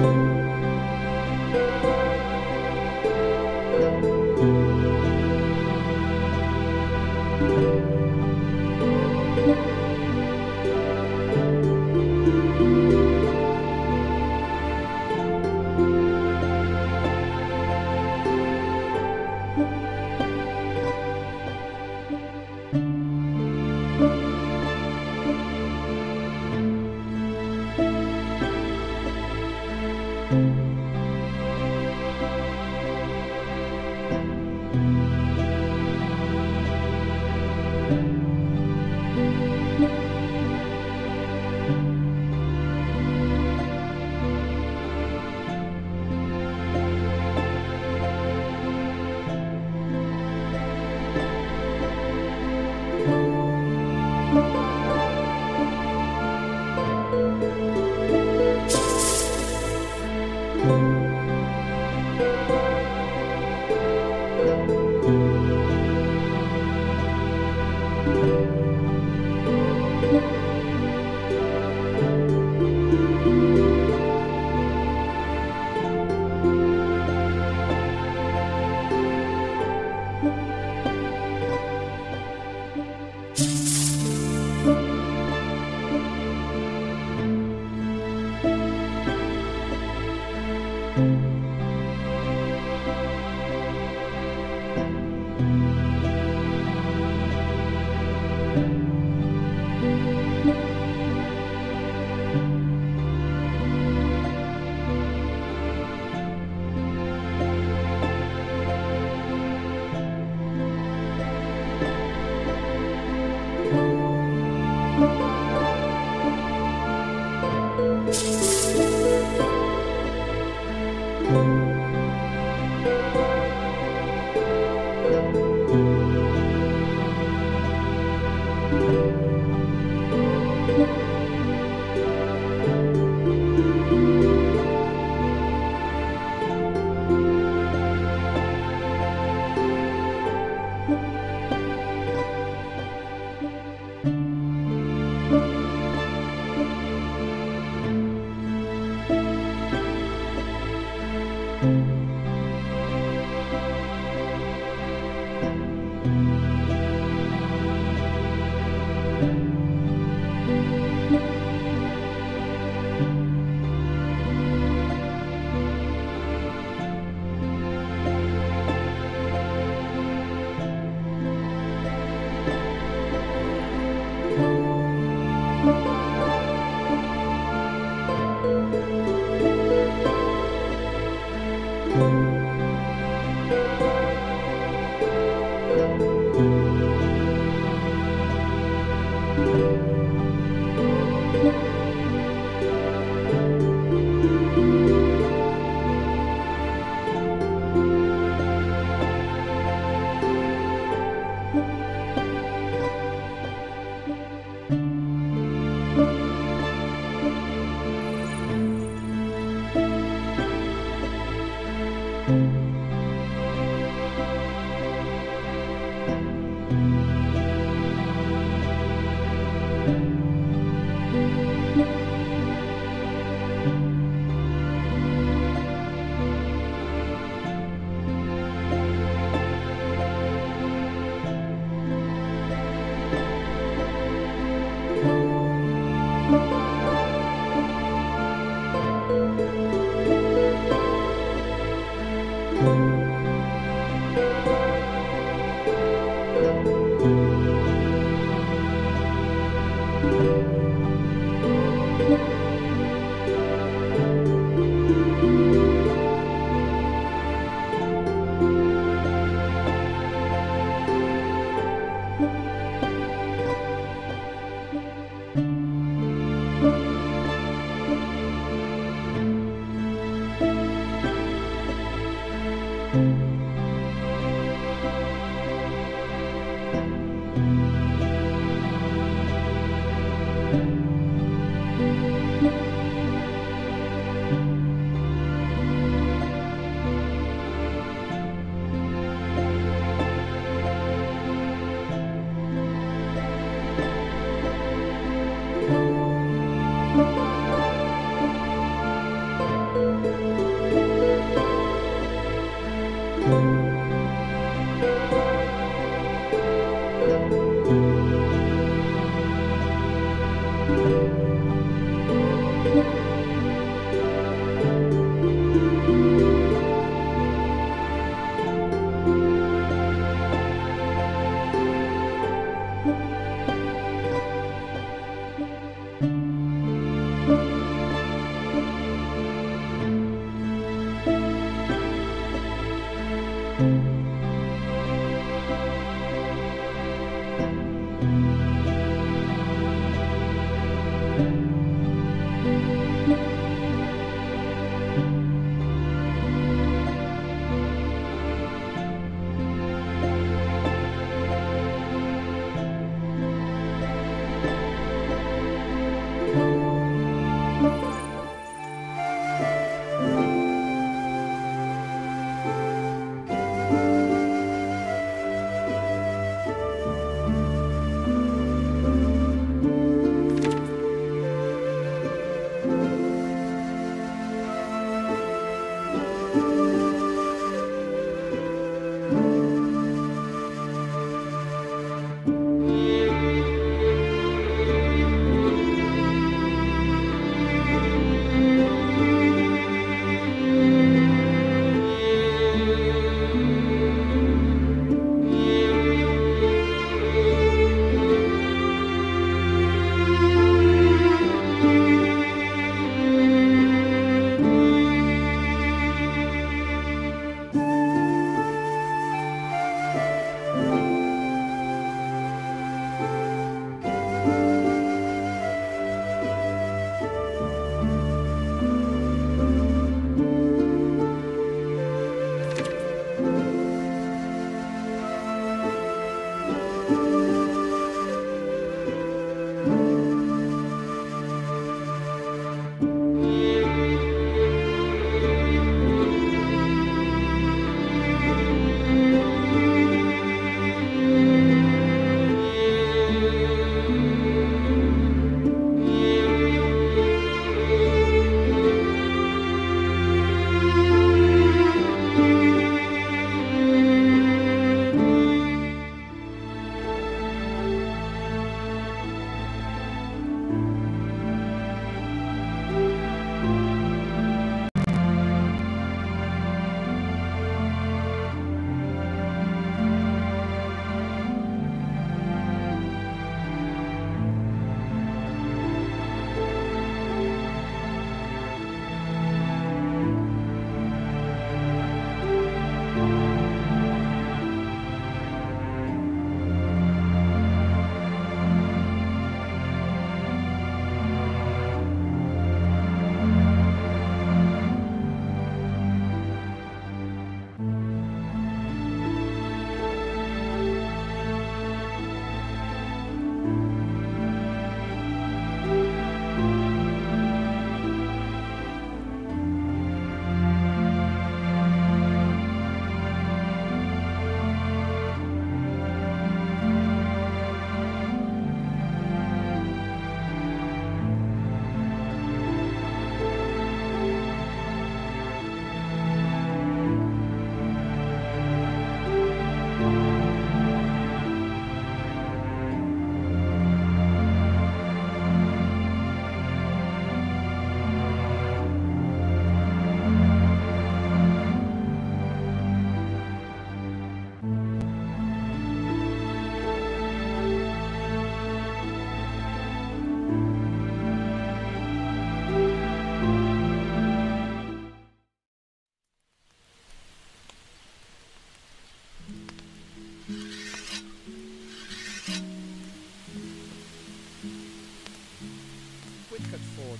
Música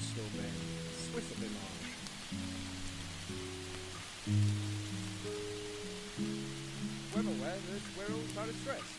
Ben. Swiftly, Marsh. We're aware that we're all stress.